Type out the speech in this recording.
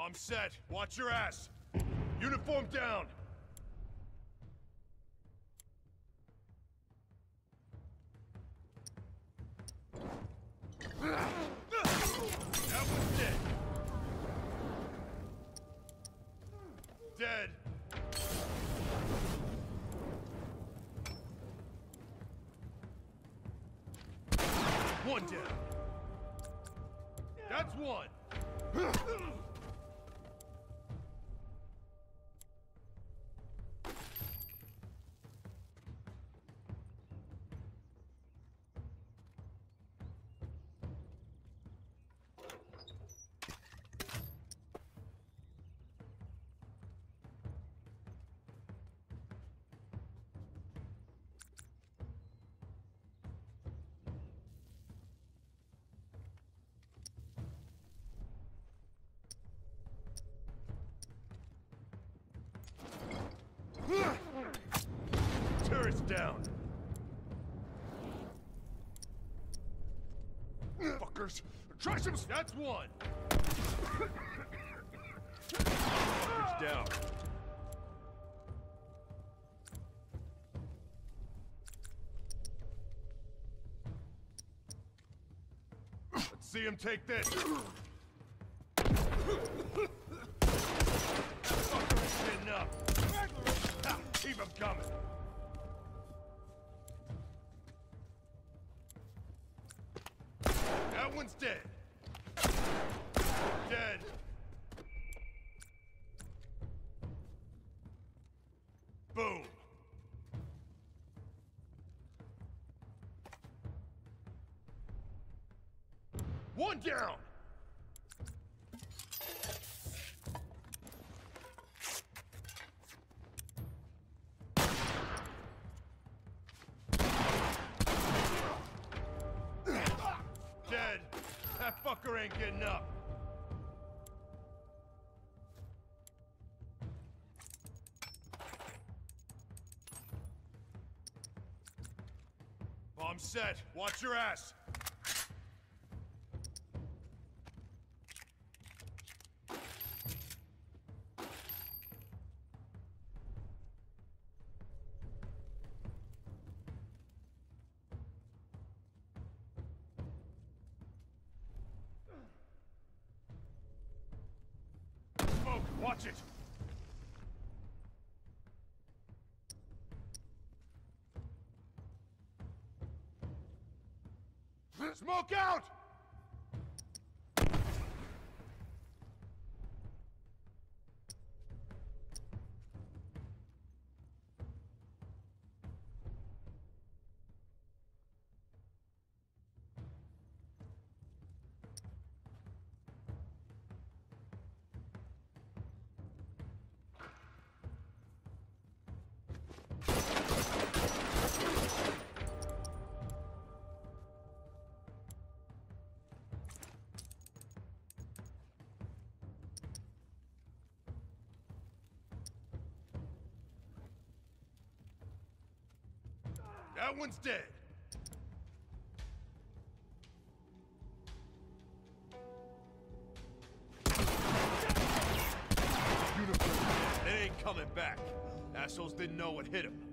Bomb set. Watch your ass. Uniform down. That one's dead. Dead. One down. That's one. Turret's down. Fuckers! Try some. That's one. Fuckers down. See him take this. That fucker ain't getting up. Ah, Keep him coming. That one's dead. Dead. Boom. One down. Ain't getting up. Bomb set. Watch your ass. Watch it. Smoke out! That one's dead. It ain't coming back. Assholes didn't know what hit him.